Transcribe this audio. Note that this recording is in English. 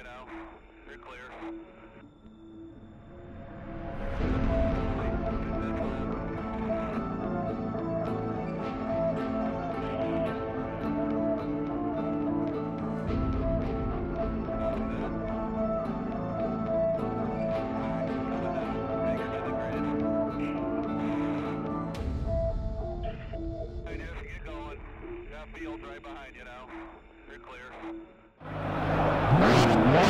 you now. You're clear. Get fields right behind you now. You're clear. Wow.